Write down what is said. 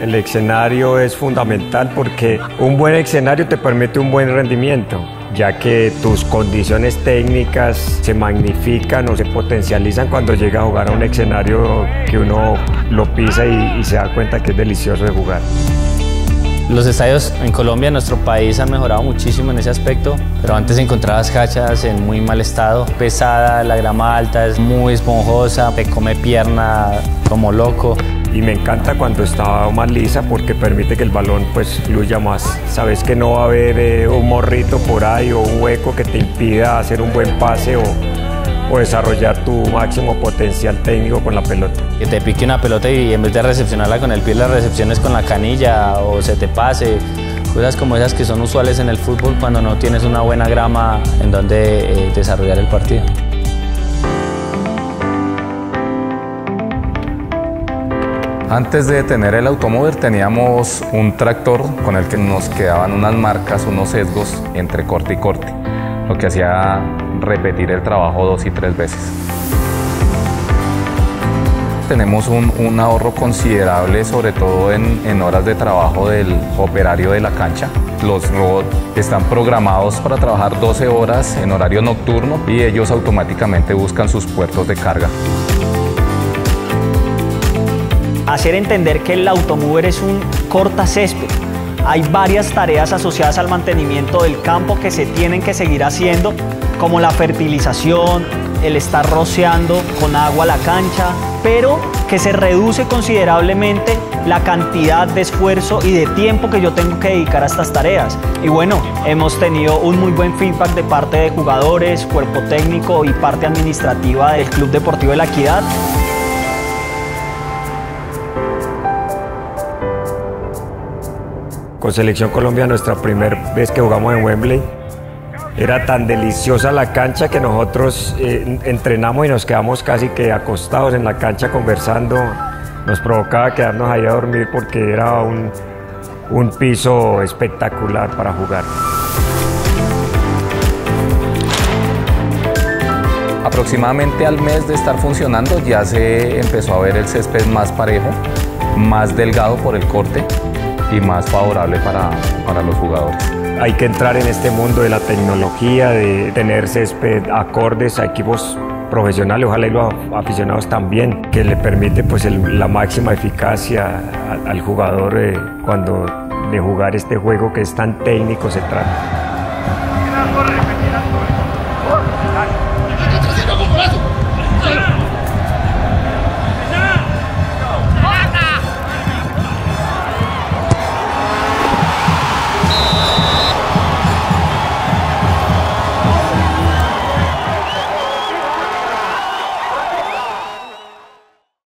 El escenario es fundamental porque un buen escenario te permite un buen rendimiento ya que tus condiciones técnicas se magnifican o se potencializan cuando llega a jugar a un escenario que uno lo pisa y, se da cuenta que es delicioso de jugar. Los estadios en Colombia, en nuestro país, han mejorado muchísimo en ese aspecto, pero antes encontrabas cachas en muy mal estado, pesada, la grama alta es muy esponjosa, te come pierna como loco. Y me encanta cuando está más lisa porque permite que el balón pues fluya más. Sabes que no va a haber eh, un morrito por ahí o un hueco que te impida hacer un buen pase o, desarrollar tu máximo potencial técnico con la pelota. Que te pique una pelota y en vez de recepcionarla con el pie, la recepciones con la canilla o se te pase. Cosas como esas que son usuales en el fútbol cuando no tienes una buena grama en donde eh, desarrollar el partido. Antes de tener el automóvil teníamos un tractor con el que nos quedaban unas marcas, unos sesgos entre corte y corte, lo que hacía repetir el trabajo dos y tres veces. Tenemos un, ahorro considerable, sobre todo en, en horas de trabajo del operario de la cancha. Los robots están programados para trabajar 12 horas en horario nocturno y ellos automáticamente buscan sus puertos de carga hacer entender que el automover es un corta césped. Hay varias tareas asociadas al mantenimiento del campo que se tienen que seguir haciendo, como la fertilización, el estar rociando con agua la cancha, pero que se reduce considerablemente la cantidad de esfuerzo y de tiempo que yo tengo que dedicar a estas tareas. Y bueno, hemos tenido un muy buen feedback de parte de jugadores, cuerpo técnico y parte administrativa del Club Deportivo de la Equidad. Con Selección Colombia, nuestra primera vez que jugamos en Wembley, era tan deliciosa la cancha que nosotros eh, entrenamos y nos quedamos casi que acostados en la cancha conversando. Nos provocaba quedarnos ahí a dormir porque era un, un piso espectacular para jugar. Aproximadamente al mes de estar funcionando ya se empezó a ver el césped más parejo, más delgado por el corte y más favorable para, para los jugadores. Hay que entrar en este mundo de la tecnología, de tener césped acordes a equipos profesionales, ojalá y los aficionados también, que le permite pues la máxima eficacia al, al jugador eh, cuando de jugar este juego que es tan técnico se trata.